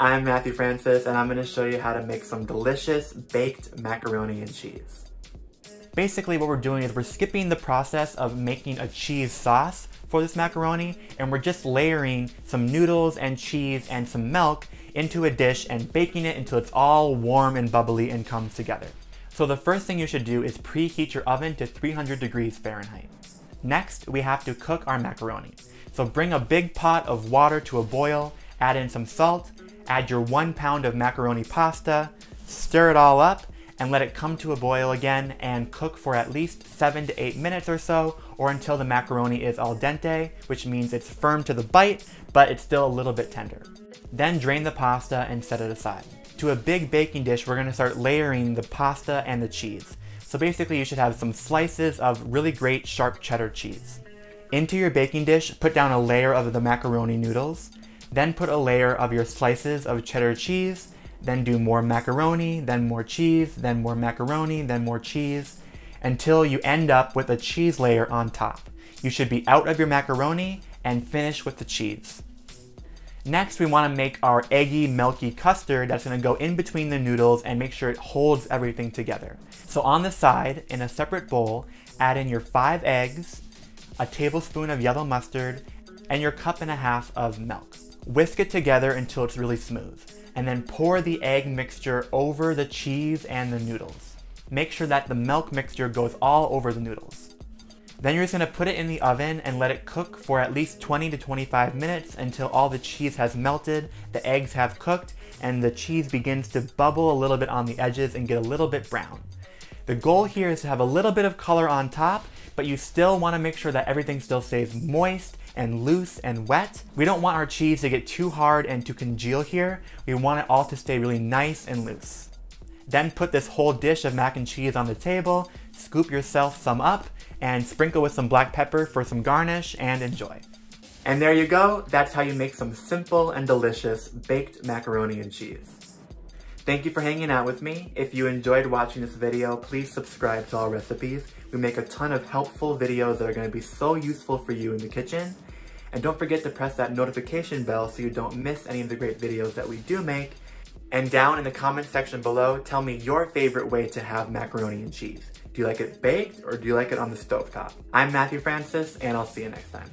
I'm Matthew Francis and I'm gonna show you how to make some delicious baked macaroni and cheese. Basically what we're doing is we're skipping the process of making a cheese sauce for this macaroni and we're just layering some noodles and cheese and some milk into a dish and baking it until it's all warm and bubbly and comes together. So the first thing you should do is preheat your oven to 300 degrees Fahrenheit. Next, we have to cook our macaroni. So bring a big pot of water to a boil, add in some salt, add your one pound of macaroni pasta, stir it all up, and let it come to a boil again and cook for at least seven to eight minutes or so, or until the macaroni is al dente, which means it's firm to the bite, but it's still a little bit tender. Then drain the pasta and set it aside. To a big baking dish, we're gonna start layering the pasta and the cheese. So basically you should have some slices of really great sharp cheddar cheese. Into your baking dish, put down a layer of the macaroni noodles, then put a layer of your slices of cheddar cheese, then do more macaroni, then more cheese, then more macaroni, then more cheese, until you end up with a cheese layer on top. You should be out of your macaroni and finish with the cheese. Next, we wanna make our eggy, milky custard that's gonna go in between the noodles and make sure it holds everything together. So on the side, in a separate bowl, add in your five eggs, a tablespoon of yellow mustard, and your cup and a half of milk. Whisk it together until it's really smooth, and then pour the egg mixture over the cheese and the noodles. Make sure that the milk mixture goes all over the noodles. Then you're just gonna put it in the oven and let it cook for at least 20 to 25 minutes until all the cheese has melted, the eggs have cooked, and the cheese begins to bubble a little bit on the edges and get a little bit brown. The goal here is to have a little bit of color on top, but you still wanna make sure that everything still stays moist and loose and wet. We don't want our cheese to get too hard and to congeal here. We want it all to stay really nice and loose. Then put this whole dish of mac and cheese on the table, scoop yourself some up, and sprinkle with some black pepper for some garnish and enjoy. And there you go, that's how you make some simple and delicious baked macaroni and cheese. Thank you for hanging out with me. If you enjoyed watching this video, please subscribe to Allrecipes. We make a ton of helpful videos that are gonna be so useful for you in the kitchen. And don't forget to press that notification bell so you don't miss any of the great videos that we do make. And down in the comment section below, tell me your favorite way to have macaroni and cheese. Do you like it baked or do you like it on the stove top? I'm Matthew Francis and I'll see you next time.